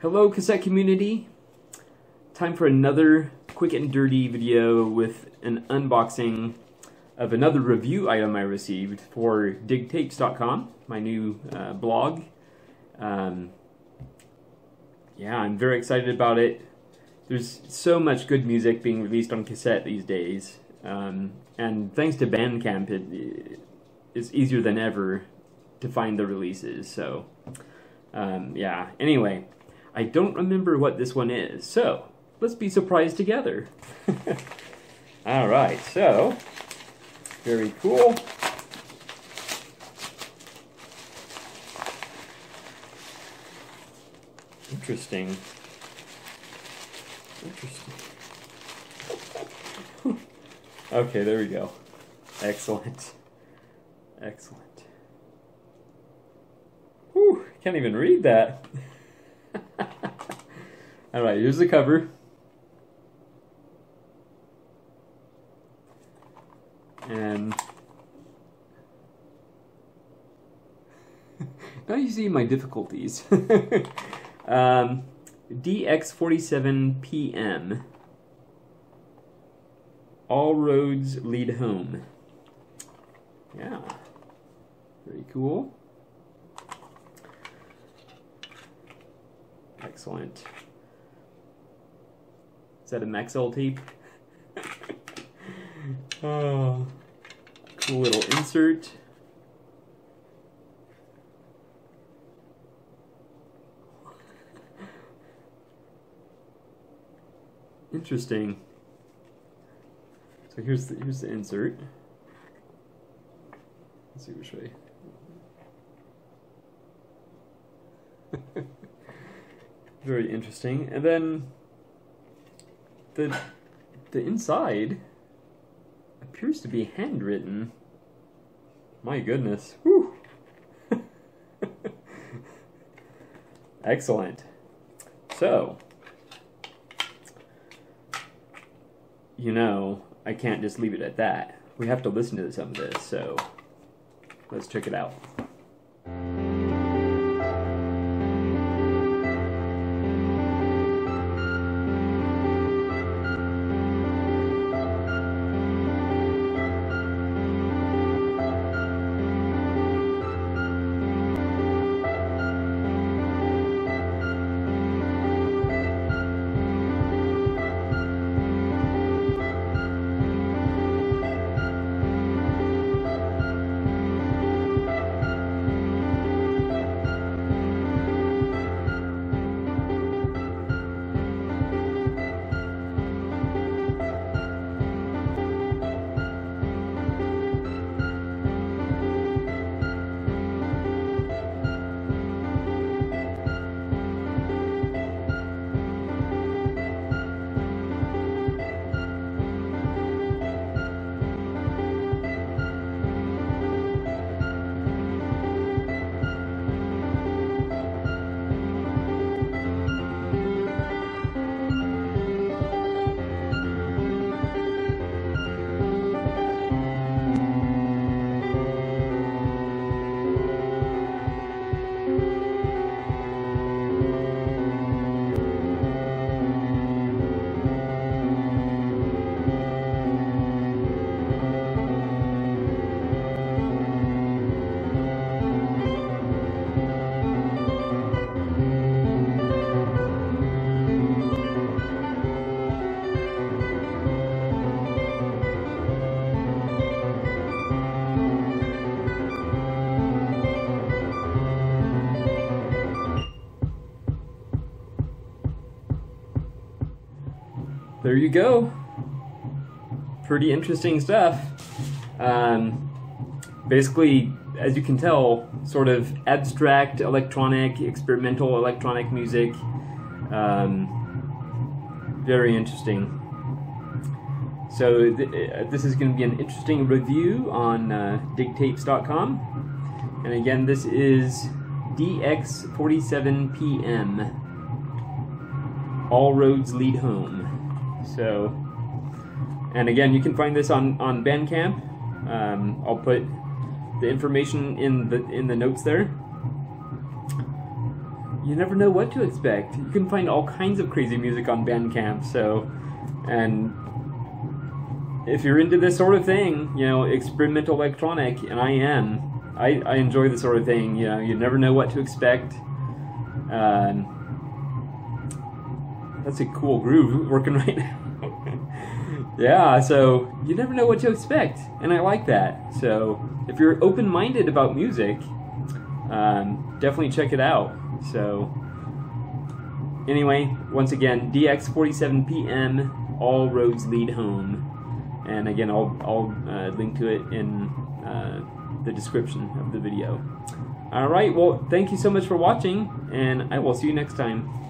Hello, cassette community. Time for another quick and dirty video with an unboxing of another review item I received for digtapes.com, my new uh, blog. Um, yeah, I'm very excited about it. There's so much good music being released on cassette these days, um, and thanks to Bandcamp, it, it's easier than ever to find the releases. So, um, yeah. Anyway, I don't remember what this one is, so let's be surprised together. All right, so very cool. Interesting. Interesting. okay, there we go. Excellent. Excellent. Whew, can't even read that. All right, here's the cover. And now you see my difficulties. um, DX47PM. All roads lead home. Yeah. Very cool. Excellent. Is that a Maxell tape? oh, cool little insert. Interesting. So here's the here's the insert. Let's see which way. Very interesting. And then the the inside appears to be handwritten. My goodness. Whew. Excellent. So, you know, I can't just leave it at that. We have to listen to some of this, so let's check it out. There you go. Pretty interesting stuff. Um, basically, as you can tell, sort of abstract electronic, experimental electronic music. Um, very interesting. So th uh, this is going to be an interesting review on uh, digtapes.com. And again, this is DX47PM. All roads lead home. So, and again, you can find this on on Bandcamp. Um, I'll put the information in the in the notes there. you never know what to expect. You can find all kinds of crazy music on Bandcamp. So, and if you're into this sort of thing, you know, experimental electronic, and I am, I, I enjoy this sort of thing. You know, you never know what to expect. Um, that's a cool groove working right now. yeah, so you never know what to expect, and I like that. So if you're open-minded about music, um, definitely check it out. So anyway, once again, DX47PM, all roads lead home. And again, I'll, I'll uh, link to it in uh, the description of the video. All right, well, thank you so much for watching, and I will see you next time.